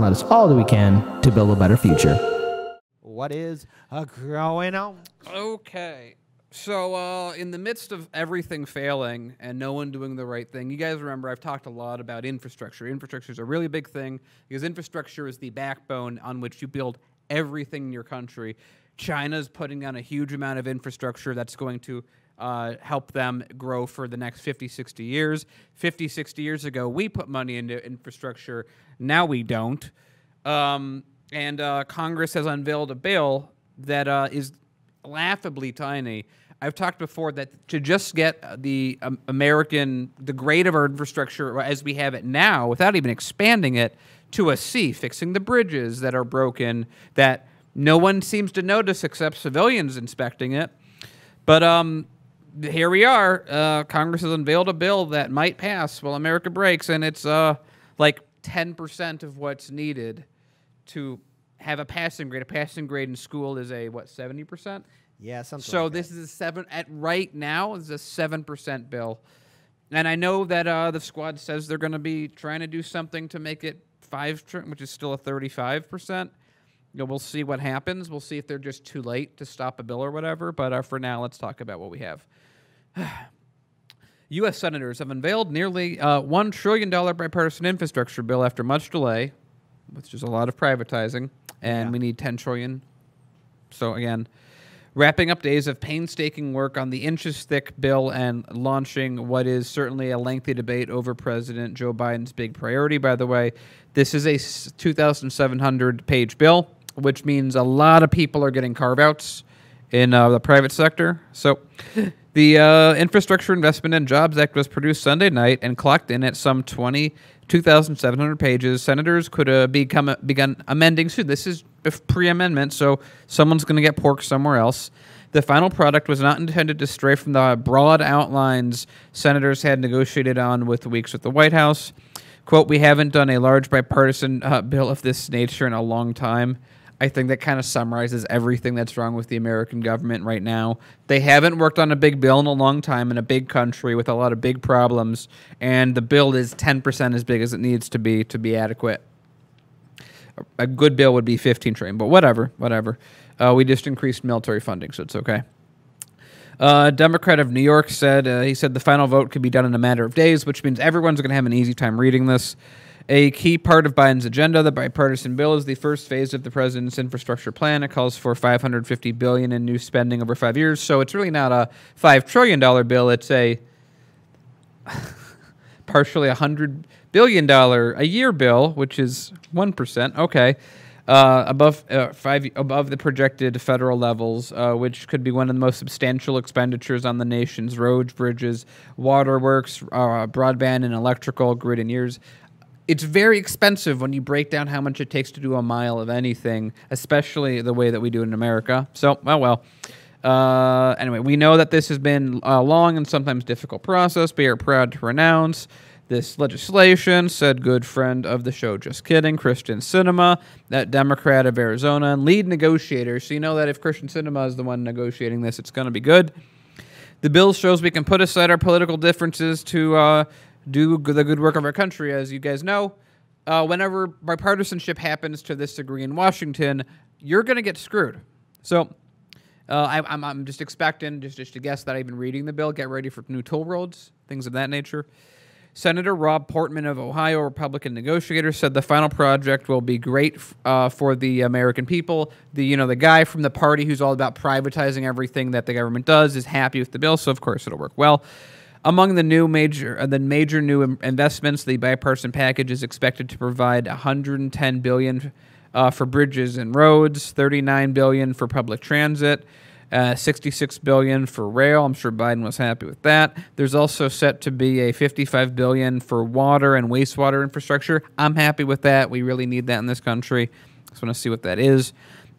let us all do we can to build a better future. What is going on? Okay. So, uh, in the midst of everything failing and no one doing the right thing, you guys remember I've talked a lot about infrastructure. Infrastructure is a really big thing because infrastructure is the backbone on which you build everything in your country. China's putting down a huge amount of infrastructure that's going to uh, help them grow for the next 50, 60 years. 50, 60 years ago, we put money into infrastructure. Now we don't. Um, and uh, Congress has unveiled a bill that uh, is laughably tiny. I've talked before that to just get the um, American, the grade of our infrastructure as we have it now, without even expanding it to a C, fixing the bridges that are broken, that no one seems to notice except civilians inspecting it. But um, here we are. Uh, Congress has unveiled a bill that might pass while America breaks, and it's uh, like 10% of what's needed to have a passing grade. A passing grade in school is a, what, 70%? Yeah, something. So like this that. is a seven at right now is a seven percent bill, and I know that uh, the squad says they're going to be trying to do something to make it five, tr- which is still a thirty-five percent. You know, we'll see what happens. We'll see if they're just too late to stop a bill or whatever. But uh, for now, let's talk about what we have. U.S. senators have unveiled nearly uh, one trillion dollar bipartisan infrastructure bill after much delay, which is a lot of privatizing, and Yeah. we need ten trillion. So again, wrapping up days of painstaking work on the inches thick bill and launching what is certainly a lengthy debate over President Joe Biden's big priority. By the way, this is a 2,700 page bill, which means a lot of people are getting carve outs in uh, the private sector. So, the uh, Infrastructure Investment and Jobs Act was produced Sunday night and clocked in at some 20, 2,700 pages. Senators could uh, become begun amending soon. This is pre-amendment, so someone's going to get pork somewhere else. The final product was not intended to stray from the broad outlines senators had negotiated on with weeks with the White House. Quote, we haven't done a large bipartisan uh, bill of this nature in a long time. I think that kind of summarizes everything that's wrong with the American government right now. They haven't worked on a big bill in a long time in a big country with a lot of big problems, and the bill is 10% as big as it needs to be to be adequate. A good bill would be 15 trillion, but whatever, whatever. Uh, we just increased military funding, so it's okay. Uh, Democrat of New York said uh, he said the final vote could be done in a matter of days, which means everyone's going to have an easy time reading this. A key part of Biden's agenda, the bipartisan bill, is the first phase of the president's infrastructure plan. It calls for 550 billion in new spending over five years. So it's really not a five trillion dollar bill. It's a partially a hundred billion dollar a year bill, which is one percent. Okay, uh, above uh, five above the projected federal levels, uh, which could be one of the most substantial expenditures on the nation's roads, bridges, waterworks, uh, broadband, and electrical grid in years. It's very expensive when you break down how much it takes to do a mile of anything, especially the way that we do it in America. So, well, well. Uh, anyway, we know that this has been a long and sometimes difficult process. We are proud to announce this legislation, said good friend of the show, just kidding, Kyrsten Sinema, that Democrat of Arizona and lead negotiator. So you know that if Kyrsten Sinema is the one negotiating this, it's going to be good. The bill shows we can put aside our political differences to uh, do the good work of our country. As you guys know, uh, whenever bipartisanship happens to this degree in Washington, you're going to get screwed. So uh, I, I'm, I'm just expecting, just, just to guess that I've been reading the bill, get ready for new toll roads, things of that nature. Senator Rob Portman of Ohio, Republican negotiator, said the final project will be great uh, for the American people. The you know the guy from the party who's all about privatizing everything that the government does is happy with the bill, so of course it'll work well. Among the new major uh, the major new investments, the bipartisan package is expected to provide 110 billion uh, for bridges and roads, 39 billion for public transit, uh, 66 billion for rail. I'm sure Biden was happy with that. There's also set to be a 55 billion for water and wastewater infrastructure. I'm happy with that. We really need that in this country. Just want to see what that is,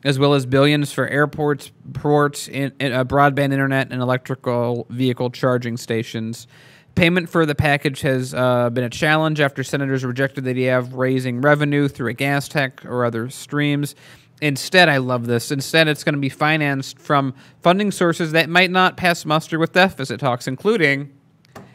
as well as billions for airports, ports, in, in, uh, broadband internet, and electrical vehicle charging stations. Payment for the package has uh, been a challenge after senators rejected the idea of raising revenue through a gas tax or other streams. Instead, I love this. Instead, it's going to be financed from funding sources that might not pass muster with deficit talks, including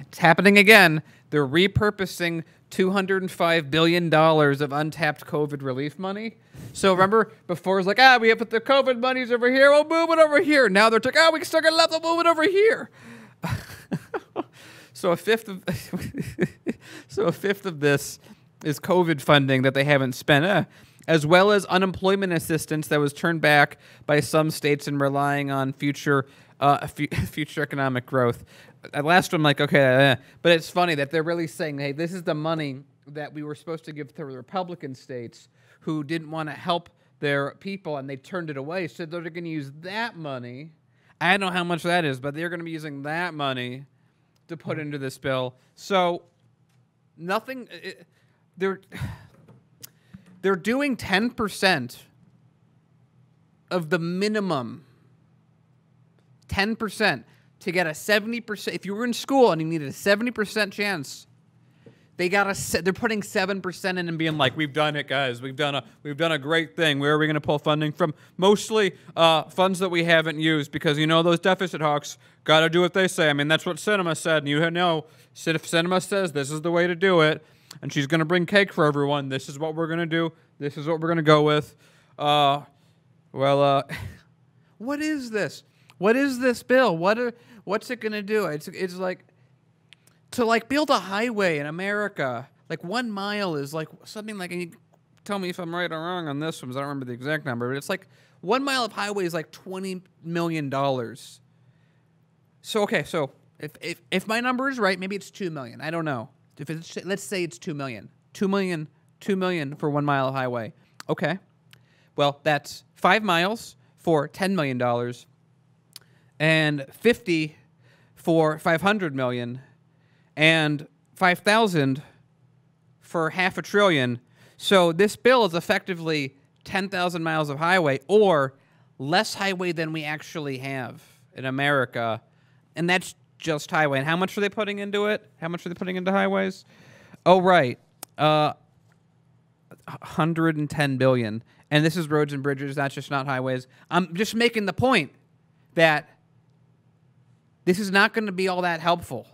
it's happening again they're repurposing 205 billion dollars of untapped COVID relief money. So remember before it was like, ah, we have put the COVID money's over here, we'll move it over here. Now they're like, ah, we still got left, we'll move it over here. so a fifth of so a fifth of this is COVID funding that they haven't spent. Eh, as well as unemployment assistance that was turned back by some states and relying on future uh, future economic growth. At last, I'm like, okay, but it's funny that they're really saying, hey, this is the money that we were supposed to give to the Republican states who didn't want to help their people and they turned it away. So they're going to use that money. I don't know how much that is, but they're going to be using that money to put into this bill. So nothing. It, they're they're doing ten percent of the minimum. Ten percent to get a seventy percent. If you were in school and you needed a seventy percent chance, they got a. They're putting seven percent in and being like, "We've done it, guys. We've done a. We've done a great thing. Where are we going to pull funding from? Mostly uh, funds that we haven't used because you know those deficit hawks got to do what they say. I mean, that's what Sinema said, and you know, if Sinema says this is the way to do it, and she's going to bring cake for everyone. This is what we're going to do. This is what we're going to go with. Uh, well, uh, what is this? What is this bill? What are, what's it going to do? It's it's like to like build a highway in America. Like one mile is like something like and tell me if I'm right or wrong on this one because I don't remember the exact number, but it's like one mile of highway is like twenty million dollars. So okay, so if, if if my number is right, maybe it's two million. I don't know. If it's let's say it's two million. Two million, two million for one mile of highway. Okay. Well, that's five miles for ten million dollars and fifty for five hundred million and 5,000 for half a trillion. So this bill is effectively 10,000 miles of highway or less highway than we actually have in America. And that's just highway. And how much are they putting into it? How much are they putting into highways? Oh, right. Uh, 110 billion. And this is roads and bridges, that's just not highways. I'm just making the point that this is not going to be all that helpful.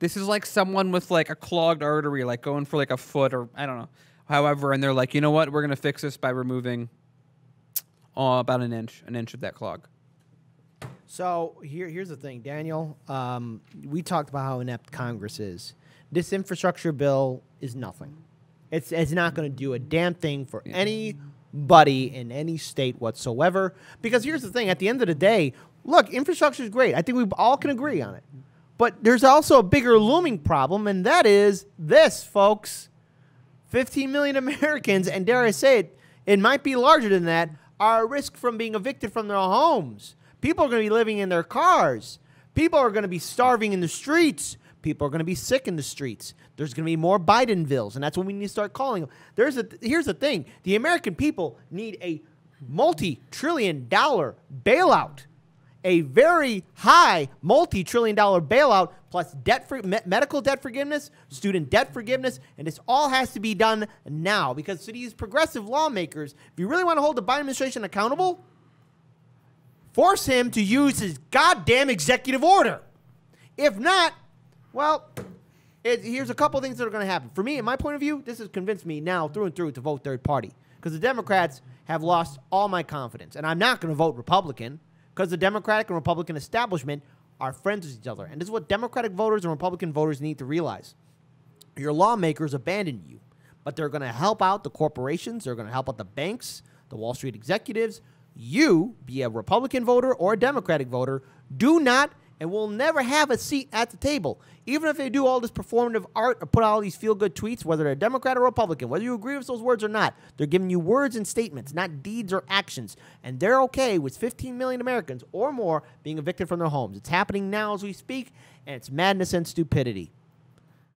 This is like someone with like a clogged artery, like going for like a foot or I don't know. However, and they're like, you know what? We're gonna fix this by removing oh, about an inch, an inch of that clog. So here, here's the thing, Daniel. Um, we talked about how inept Congress is. This infrastructure bill is nothing. It's it's not going to do a damn thing for yeah. anybody in any state whatsoever. Because here's the thing: at the end of the day, look, infrastructure is great. I think we all can agree on it. But there's also a bigger looming problem, and that is this, folks. 15 million Americans, and dare I say it, it might be larger than that, are at risk from being evicted from their homes. People are going to be living in their cars. People are going to be starving in the streets. People are going to be sick in the streets. There's going to be more Bidenvilles, and that's what we need to start calling them. There's a here's the thing: the American people need a multi-trillion-dollar bailout a very high multi-trillion dollar bailout plus debt for, me, medical debt forgiveness, student debt forgiveness, and this all has to be done now because to these progressive lawmakers, if you really want to hold the Biden administration accountable, force him to use his goddamn executive order. If not, well, it, here's a couple things that are going to happen. For me, in my point of view, this has convinced me now through and through to vote third party because the Democrats have lost all my confidence, and I'm not going to vote Republican because the Democratic and Republican establishment are friends with each other. And this is what Democratic voters and Republican voters need to realize. Your lawmakers abandon you, but they're going to help out the corporations, they're going to help out the banks, the Wall Street executives. You, be a Republican voter or a Democratic voter, do not and will never have a seat at the table. Even if they do all this performative art or put all these feel good tweets, whether they're Democrat or Republican, whether you agree with those words or not, they're giving you words and statements, not deeds or actions. And they're okay with 15 million Americans or more being evicted from their homes. It's happening now as we speak, and it's madness and stupidity.